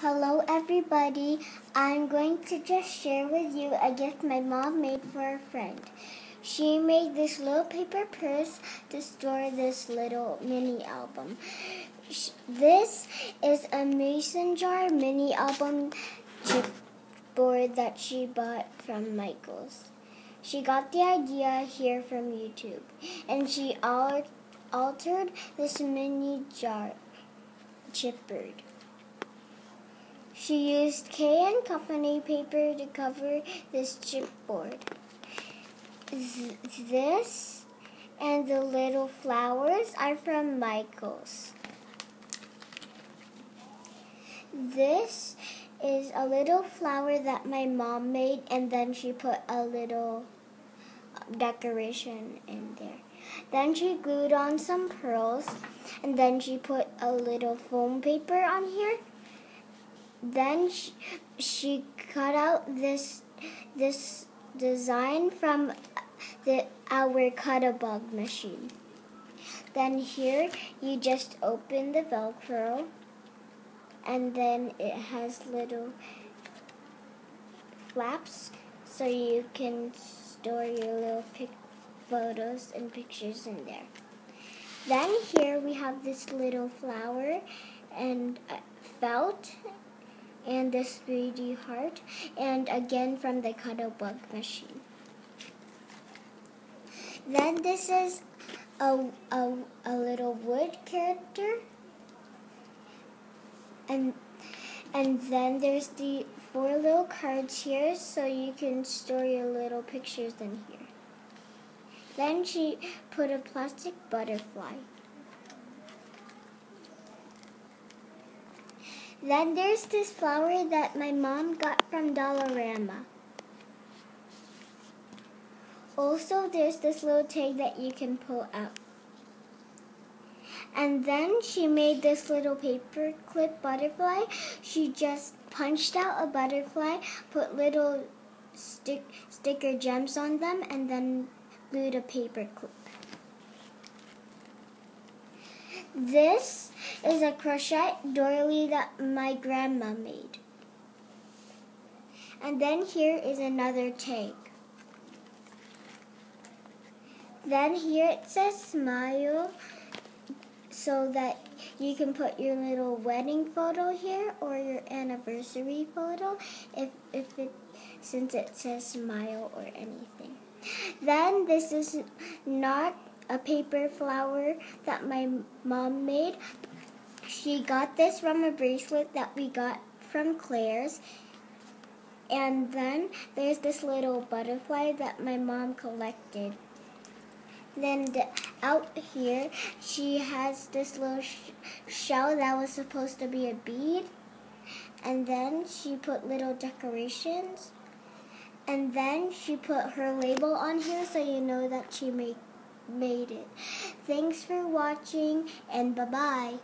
Hello, everybody. I'm going to just share with you a gift my mom made for a friend. She made this little paper purse to store this little mini album. This is a mason jar mini album chipboard that she bought from Michaels. She got the idea here from YouTube, and she altered this mini jar chipboard. She used K and Company paper to cover this chipboard. This and the little flowers are from Michaels. This is a little flower that my mom made and then she put a little uh, decoration in there. Then she glued on some pearls and then she put a little foam paper on here then she, she cut out this this design from the our Cuttlebug machine. Then here you just open the velcro and then it has little flaps so you can store your little photos and pictures in there. Then here we have this little flower and uh, felt and this 3D heart, and again from the Cuttlebug machine. Then this is a, a, a little wood character, and and then there's the four little cards here, so you can store your little pictures in here. Then she put a plastic butterfly. Then there's this flower that my mom got from Dollarama. Also, there's this little tag that you can pull out. And then she made this little paper clip butterfly. She just punched out a butterfly, put little stick, sticker gems on them, and then glued a paper clip. This is a crochet doily that my grandma made. And then here is another tag. Then here it says smile so that you can put your little wedding photo here or your anniversary photo if, if it since it says smile or anything. Then this is not a paper flower that my mom made. She got this from a bracelet that we got from Claire's. And then there's this little butterfly that my mom collected. Then the, out here, she has this little sh shell that was supposed to be a bead. And then she put little decorations. And then she put her label on here so you know that she made made it. Thanks for watching and bye-bye.